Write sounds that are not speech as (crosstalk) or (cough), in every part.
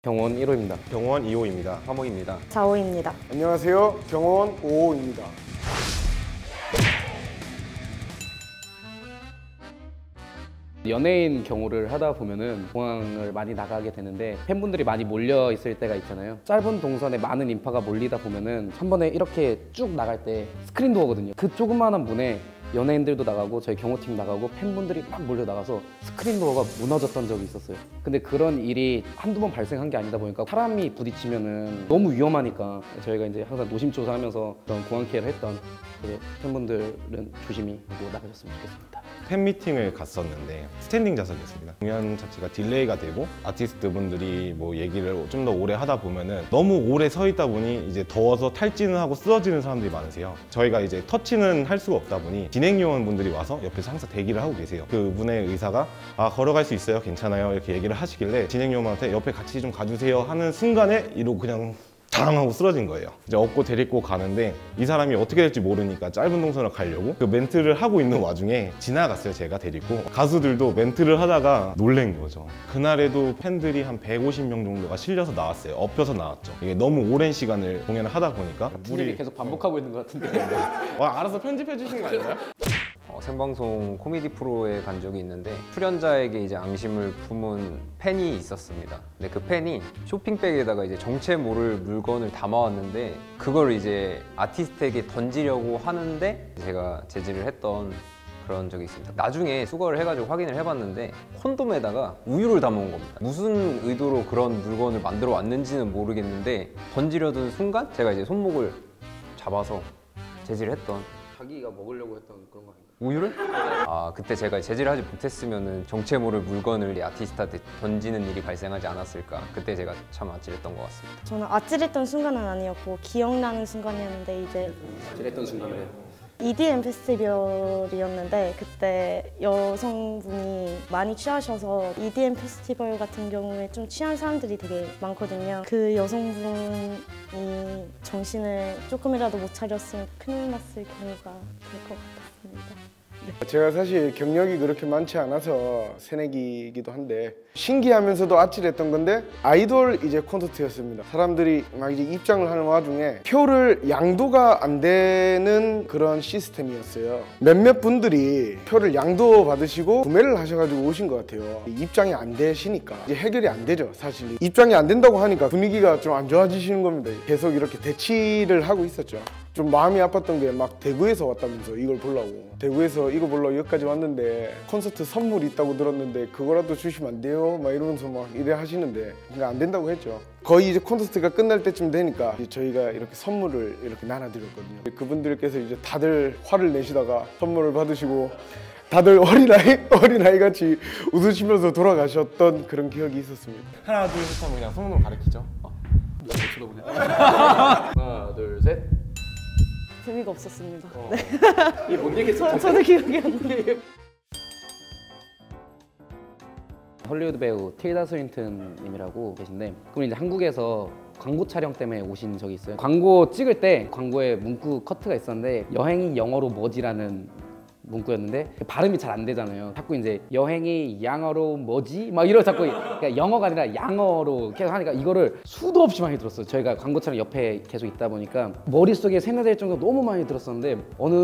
경호원 1호입니다. 경호원 2호입니다. 화목입니다. 4호입니다. 안녕하세요. 경호원 5호입니다. 연예인 경호를 하다 보면은 공항을 많이 나가게 되는데 팬분들이 많이 몰려 있을 때가 있잖아요. 짧은 동선에 많은 인파가 몰리다 보면은 한 번에 이렇게 쭉 나갈 때 스크린 도어거든요. 그 조그마한 문에 연예인들도 나가고 저희 경호팀 나가고 팬분들이 막 몰려 나가서 스크린 도어가 무너졌던 적이 있었어요. 근데 그런 일이 한두 번 발생한 게 아니다 보니까 사람이 부딪히면은 너무 위험하니까 저희가 이제 항상 노심초사하면서 그런 공항 피해를 했던 그 팬분들은 조심히 하고 나가셨으면 좋겠습니다. 팬 미팅을 갔었는데 스탠딩 좌석이었습니다. 공연 자체가 delay가 되고 아티스트 분들이 뭐 얘기를 좀 더 오래 하다 보면은 너무 오래 서 있다 보니 이제 더워서 탈진을 하고 쓰러지는 사람들이 많으세요. 저희가 이제 터치는 할 수가 없다 보니 진행 요원 분들이 와서 옆에서 항상 대기를 하고 계세요. 그분의 의사가 아 걸어갈 수 있어요, 괜찮아요 이렇게 얘기를 하시길래 진행 요원한테 옆에 같이 좀 가주세요 하는 순간에 이러고 그냥 당하고 쓰러진 거예요. 이제 업고 데리고 가는데 이 사람이 어떻게 될지 모르니까 짧은 동선을 가려고 그 멘트를 하고 있는 와중에 지나갔어요. 제가 데리고 가수들도 멘트를 하다가 놀란 거죠. 그날에도 팬들이 한 150명 정도가 실려서 나왔어요. 엎혀서 나왔죠. 이게 너무 오랜 시간을 공연을 하다 보니까 우리 계속 반복하고 있는 것 같은데. 와 알아서 편집해 주신 거 아닌가요? 어, 생방송 코미디 프로에 간 적이 있는데 출연자에게 이제 앙심을 품은 팬이 있었습니다. 근데 그 팬이 쇼핑백에다가 이제 정체 모를 물건을 담아왔는데 그걸 이제 아티스트에게 던지려고 하는데 제가 제지를 했던 그런 적이 있습니다. 나중에 수거를 해가지고 확인을 해봤는데 콘돔에다가 우유를 담아온 겁니다. 무슨 의도로 그런 물건을 만들어 왔는지는 모르겠는데 던지려던 순간 제가 이제 손목을 잡아서 제지를 했던 자기가 먹으려고 했던 그런 거 아닌가? 우유를? 아 그때 제가 제지를 하지 못했으면은 정체 모를 물건을 이 아티스트한테 던지는 일이 발생하지 않았을까 그때 제가 참 아찔했던 것 같습니다 저는 아찔했던 순간은 아니었고 기억나는 순간이었는데 이제 그랬던 순간이래. EDM 페스티벌이었는데 그때 여성분이 많이 취하셔서 EDM 페스티벌 같은 경우에 좀 취한 사람들이 되게 많거든요. 그 여성분이 정신을 조금이라도 못 차렸으면 큰일 났을 경우가 될 것 같았습니다. 제가 사실 경력이 그렇게 많지 않아서 새내기이기도 한데 신기하면서도 아찔했던 건데 아이돌 이제 콘서트였습니다. 사람들이 막 이제 입장을 하는 와중에 표를 양도가 안 되는 그런 시스템이었어요. 몇몇 분들이 표를 양도 받으시고 구매를 하셔가지고 오신 것 같아요. 입장이 안 되시니까 이제 해결이 안 되죠. 사실 입장이 안 된다고 하니까 분위기가 좀 안 좋아지시는 겁니다. 계속 이렇게 대치를 하고 있었죠. 좀 마음이 아팠던 게 막 대구에서 왔다면서 이걸 보려고 대구에서 이거 보려고 여기까지 왔는데 콘서트 선물 있다고 들었는데 그거라도 주시면 안 돼요? 막 이러면서 막 이래 하시는데 그냥 안 된다고 했죠 거의 이제 콘서트가 끝날 때쯤 되니까 저희가 이렇게 선물을 이렇게 나눠드렸거든요 그분들께서 이제 다들 화를 내시다가 선물을 받으시고 다들 (laughs) 어린아이, 어린아이 같이 웃으시면서 돌아가셨던 그런 기억이 있었습니다 하나 둘셋 하면 그냥 손으로 가리키죠. 쳐다보네. (laughs) 하나, 둘, 셋. 재미가 없었습니다. 이게 뭔? 저, 저도 기억이 안 나요. 헐리우드 배우 틸다 스윈튼님이라고 계신데 그분 이제 한국에서 광고 촬영 때문에 오신 적이 있어요. 광고 찍을 때 광고에 문구 커트가 있었는데 여행이 영어로 뭐지라는 문구였는데 발음이 잘 안 되잖아요. 자꾸 이제 여행이 양어로 뭐지? 막 이러 자꾸 그러니까 영어가 아니라 양어로 계속 하니까 이거를 수도 없이 많이 들었어요. 저희가 광고 촬영 옆에 계속 있다 보니까 머릿속에 생각될 정도로 너무 많이 들었었는데 어느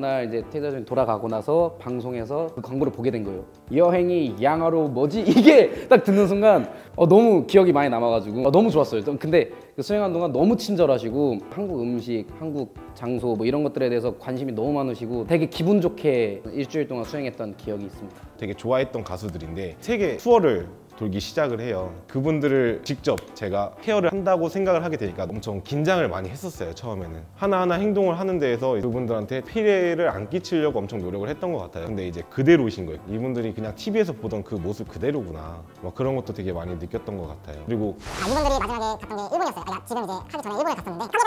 날 이제 태자전이 돌아가고 나서 방송에서 그 광고를 보게 된 거예요. 여행이 양어로 뭐지? (laughs) 이게 딱 듣는 순간 어, 너무 기억이 많이 남아가지고 어, 너무 좋았어요. 좀 근데 그 수행하는 동안 너무 친절하시고 한국 음식, 한국 장소 뭐 이런 것들에 대해서 관심이 너무 많으시고 되게 기분 좋게 일주일 동안 수행했던 기억이 있습니다. 되게 좋아했던 가수들인데 세계 투어를 돌기 시작을 해요. 그분들을 직접 제가 케어를 한다고 생각을 하게 되니까 엄청 긴장을 많이 했었어요, 처음에는. 하나하나 행동을 하는 데에서 그분들한테 피해를 안 끼치려고 엄청 노력을 했던 것 같아요. 근데 이제 그대로이신 거예요. 이분들이 그냥 TV에서 보던 그 모습 그대로구나. 막 그런 것도 되게 많이 느꼈던 것 같아요. 그리고 아, 이분들이 마지막에 갔던 게 일본이었어요. 아, 지금 이제 하기 전에 일본에 갔었는데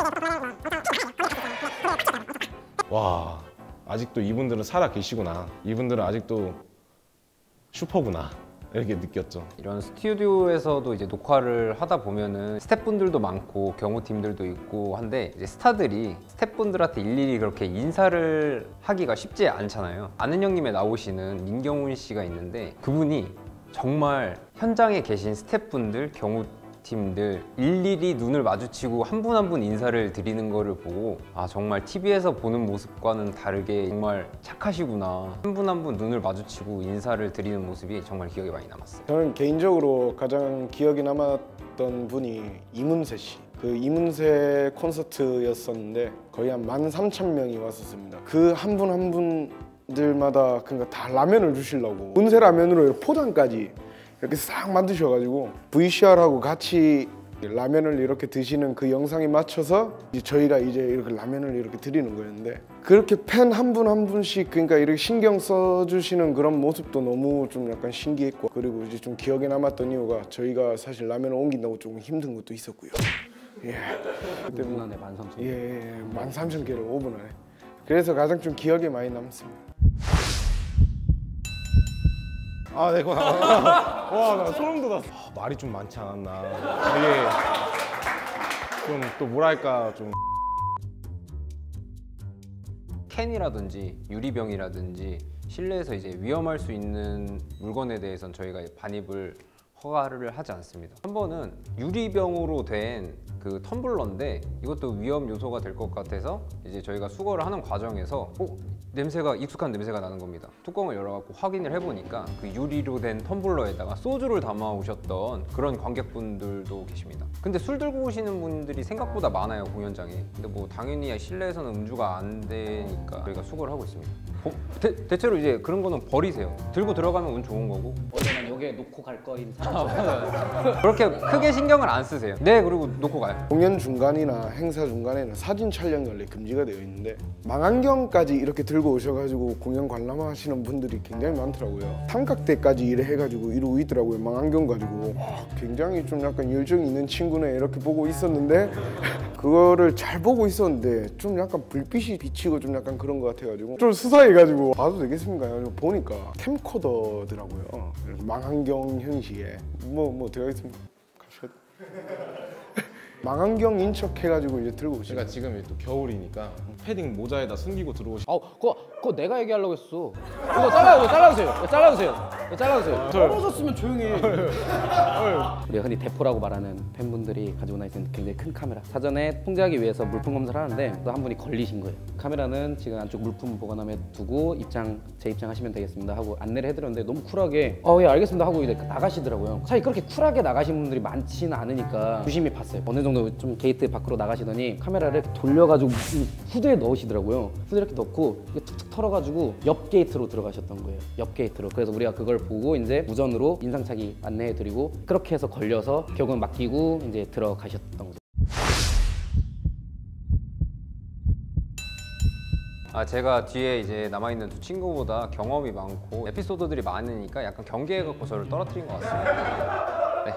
와, 아직도 이분들은 살아 계시구나. 이분들은 아직도 슈퍼구나. 이렇게 느꼈죠. 이런 스튜디오에서도 이제 녹화를 하다 보면은 스태프분들도 많고 경호팀들도 있고 한데 이제 스타들이 스태프분들한테 일일이 그렇게 인사를 하기가 쉽지 않잖아요. 아는 형님에 나오시는 민경훈 씨가 있는데 그분이 정말 현장에 계신 스태프분들, 경호 팀들 일일이 눈을 마주치고 한분 한분 인사를 드리는 거를 보고 아 정말 TV에서 보는 모습과는 다르게 정말 착하시구나 한분 한분 눈을 마주치고 인사를 드리는 모습이 정말 기억에 많이 남았어요. 저는 개인적으로 가장 기억에 남았던 분이 이문세 씨. 그 이문세 콘서트였었는데 거의 한 13,000명이 왔었습니다. 그 한 분 한 분들마다 그러니까 다 라면을 주시려고 문세 라면으로 포장까지 이렇게 싹 만드셔가지고 VCR하고 같이 라면을 이렇게 드시는 그 영상에 맞춰서 이제 저희가 이제 이렇게 라면을 이렇게 드리는 거였는데 그렇게 팬 한분한 분씩 그러니까 이렇게 신경 써주시는 그런 모습도 너무 좀 약간 신기했고 그리고 이제 좀 기억에 남았던 이유가 저희가 사실 라면을 옮긴다고 조금 힘든 것도 있었고요. 예. 그때 뭐 5분 안에 13,000. 예, 13,000개를 5분 안에. 그래서 가장 좀 기억에 많이 남습니다. 아, 네, 고맙습니다. 와, 나 소름 돋았어. 아, 말이 좀 많지 않았나. 되게 좀 또 뭐랄까 좀 캔이라든지 유리병이라든지 실내에서 이제 위험할 수 있는 물건에 대해서는 저희가 반입을 허가를 하지 않습니다. 한 번은 유리병으로 된 그 텀블러인데 이것도 위험 요소가 될 것 같아서 이제 저희가 수거를 하는 과정에서 어? 냄새가 익숙한 냄새가 나는 겁니다. 뚜껑을 열어갖고 확인을 해보니까 그 유리로 된 텀블러에다가 소주를 담아 오셨던 그런 관객분들도 계십니다. 근데 술 들고 오시는 분들이 생각보다 많아요 공연장에. 근데 뭐 당연히 실내에서는 음주가 안 되니까 저희가 수거를 하고 있습니다. 어, 대, 대체로 이제 그런 거는 버리세요. 들고 들어가면 운 좋은 거고 난 여기에 놓고 갈 거인 사람. 그렇게 크게 신경을 안 쓰세요. 네 그리고 놓고 가요. 공연 중간이나 행사 중간에는 사진 촬영이 원래 금지가 되어 있는데 망안경까지 이렇게 들고 오셔가지고 공연 관람하시는 분들이 굉장히 많더라고요. 삼각대까지 이래 해가지고 이러고 있더라고요. 망안경 가지고 와, 굉장히 좀 약간 열정이 있는 친구네 이렇게 보고 있었는데 (laughs) 그거를 잘 보고 있었는데 좀 약간 불빛이 비치고 좀 약간 그런 것 같아가지고 좀 수사해가지고 봐도 되겠습니까? 보니까 캠코더더라고요. 망안경 형식의 뭐 뭐 되어 있습니다. 가셔도. 망원경인 척 해가지고 이제 들고 오시는 제가 지금 또 겨울이니까 패딩 모자에다 숨기고 들어오시. 아우 그거 그거 내가 얘기하려고 했어. 이거 잘라 이거 잘라주세요. 잘라주세요. 잘라주세요. 떨어졌으면 조용히. 해. 우리가 흔히 대포라고 말하는 팬분들이 가지고 나있는 굉장히 큰 카메라. 사전에 통제하기 위해서 물품 검사를 하는데 또 한 분이 걸리신 거예요. 카메라는 지금 안쪽 물품 보관함에 두고 입장 제 입장하시면 되겠습니다 하고 안내를 해드렸는데 너무 쿨하게 어 예 알겠습니다 하고 이제 나가시더라고요. 사실 그렇게 쿨하게 나가신 분들이 많지는 않으니까 조심히 봤어요. 어느 정도 좀 게이트 밖으로 나가시더니 카메라를 돌려가지고 후드에 넣으시더라고요. 후드 이렇게 넣고 툭툭 털어가지고 옆 게이트로 들어가셨던 거예요. 옆 게이트로. 그래서 우리가 그걸 보고 이제 무전으로 인상착의 안내해드리고 그렇게 해서 걸려서 결국은 맡기고 이제 들어가셨던 거죠. 아 제가 뒤에 이제 남아 있는 두 친구보다 경험이 많고 에피소드들이 많으니까 약간 경계해 갖고 저를 떨어뜨린 것 같습니다. 네.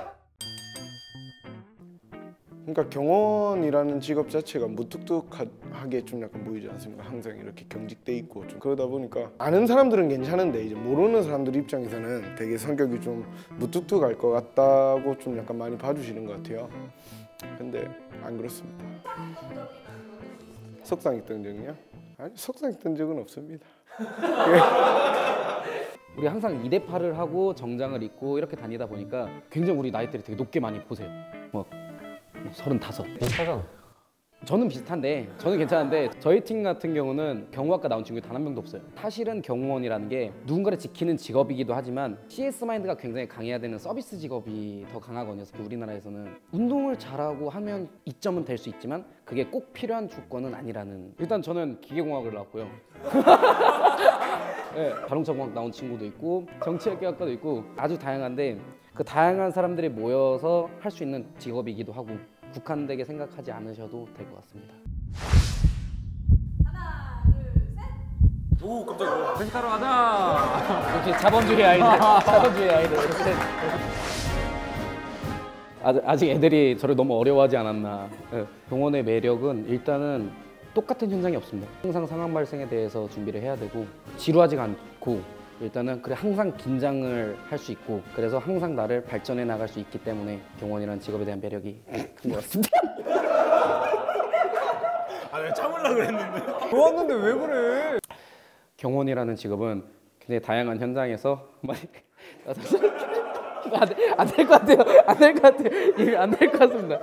그러니까 경호원이라는 직업 자체가 무뚝뚝하게 좀 약간 보이지 않습니까? 항상 이렇게 경직돼 있고 좀 그러다 보니까 아는 사람들은 괜찮은데 이제 모르는 사람들 입장에서는 되게 성격이 좀 무뚝뚝할 것 같다고 좀 약간 많이 봐주시는 것 같아요. 근데 안 그렇습니다. 속상했던 적이요? 아니 속상했던 적은 없습니다. (laughs) 예. 우리 항상 이대파를 하고 정장을 입고 이렇게 다니다 보니까 굉장히 우리 나이대를 되게 높게 많이 보세요. 막 35. 비슷하잖아. 저는 비슷한데 저는 괜찮은데 저희 팀 같은 경우는 경호학과 나온 친구 단 한 명도 없어요. 사실은 경호원이라는 게 누군가를 지키는 직업이기도 하지만 CS 마인드가 굉장히 강해야 되는 서비스 직업이 더 강하거든요. 우리나라에서는 운동을 잘하고 하면 이점은 될 수 있지만 그게 꼭 필요한 조건은 아니라는. 일단 저는 기계공학을 나왔고요. (laughs) 네, 자동차공학 나온 친구도 있고 정치학교학과도 있고 아주 다양한데 그 다양한 사람들이 모여서 할 수 있는 직업이기도 하고. 국한되게 생각하지 않으셔도 될 것 같습니다. 회식하러 가자. (laughs) 역시 자본주의 아이들, (laughs) 자본주의 아이들. (laughs) 아직, 아직 애들이 저를 너무 어려워하지 않았나. 예, 병원의 매력은 일단은 똑같은 현상이 없습니다. 항상 상황 발생에 대해서 준비를 해야 되고 지루하지가 않고 일단은 그래 항상 긴장을 할 수 있고 그래서 항상 나를 발전해 나갈 수 있기 때문에 병원이라는 직업에 대한 매력이 큰 것 같습니다. (laughs) 좋았는데 왜 그래? 경원이라는 직업은 굉장히 다양한 현장에서 많이 (laughs) 안될 것 같아요. 안 될 것 같아요. 이거 안될 것 같습니다.